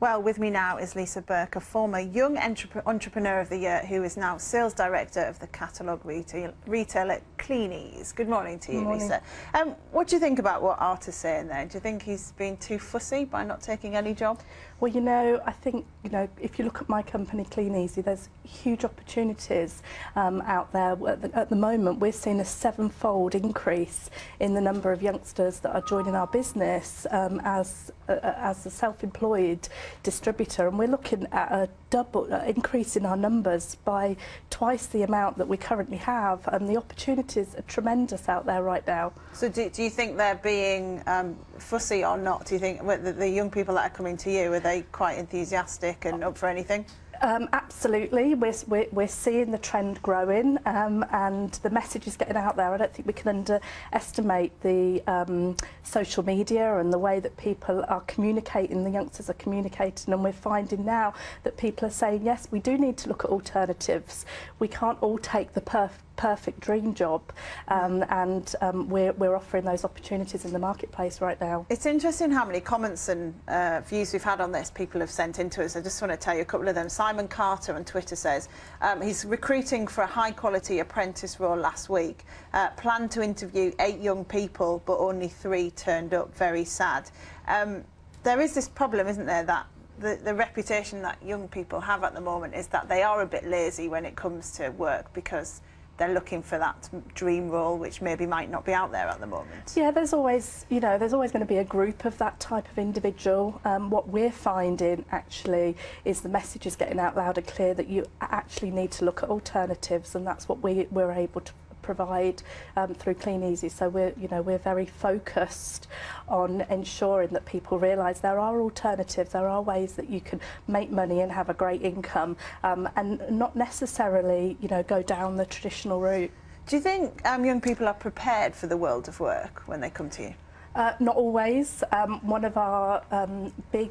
Well, with me now is Lisa Burke, a former Young Entrep Entrepreneur of the Year who is now Sales Director of the Catalogue retail, retail at Kleeneze. Good morning to you, morning. Lisa. Um, what do you think about what Art is saying there? Do you think he's been too fussy by not taking any job? Well, you know, I think, you know, if you look at my company, Kleeneze, there's huge opportunities um, out there. At the, at the moment, we're seeing a sevenfold increase in the number of youngsters that are joining our business um, as, as a self-employed distributor. And we're looking at a double uh, increase in our numbers by twice the amount that we currently have. And the opportunities are tremendous out there right now. So do, do you think they're being um, fussy or not? Do you think the, the young people that are coming to you, are they quite enthusiastic and up for anything? Um, absolutely, we're, we're, we're seeing the trend growing um, and the message is getting out there. I don't think we can underestimate the um, social media and the way that people are communicating, the youngsters are communicating and we're finding now that people are saying, yes, we do need to look at alternatives. We can't all take the perfect perfect dream job um, and um, we're, we're offering those opportunities in the marketplace right now. It's interesting how many comments and uh, views we've had on this people have sent into us. I just want to tell you a couple of them. Simon Carter on Twitter says um, he's recruiting for a high quality apprentice role last week. Uh, planned to interview eight young people but only three turned up. Very sad. Um, there is this problem, isn't there, that the, the reputation that young people have at the moment is that they are a bit lazy when it comes to work because they're looking for that dream role which maybe might not be out there at the moment. Yeah, there's always, you know, there's always going to be a group of that type of individual. Um, what we're finding actually is the message is getting out loud and clear that you actually need to look at alternatives and that's what we, we're able to provide um, through Kleeneze. So we're, you know, we're very focused on ensuring that people realise there are alternatives, there are ways that you can make money and have a great income um, and not necessarily, you know, go down the traditional route. Do you think um, young people are prepared for the world of work when they come to you? Uh, not always. Um, one of our um, big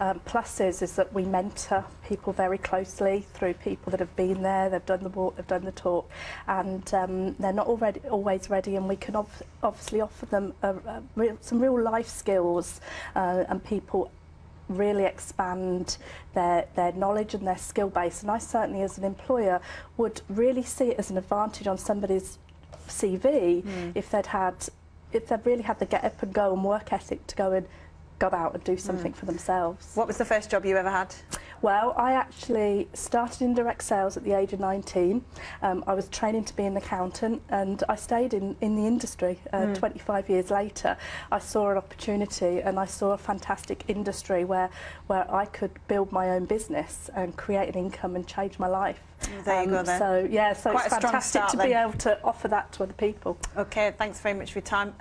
um, pluses is that we mentor people very closely through people that have been there, they've done the walk, they've done the talk, and um, they're not already always ready, and we can ov obviously offer them a, a real, some real life skills, uh, and people really expand their, their knowledge and their skill base. And I certainly, as an employer, would really see it as an advantage on somebody's CV mm. if they'd had if they've really had the get up and go and work ethic to go and go out and do something mm. for themselves. What was the first job you ever had? Well, I actually started in direct sales at the age of 19. Um, I was training to be an accountant and I stayed in, in the industry. Uh, mm. 25 years later, I saw an opportunity and I saw a fantastic industry where, where I could build my own business and create an income and change my life. There um, you go um, then. So, yeah, so Quite it's fantastic start, to then. be able to offer that to other people. Okay, thanks very much for your time.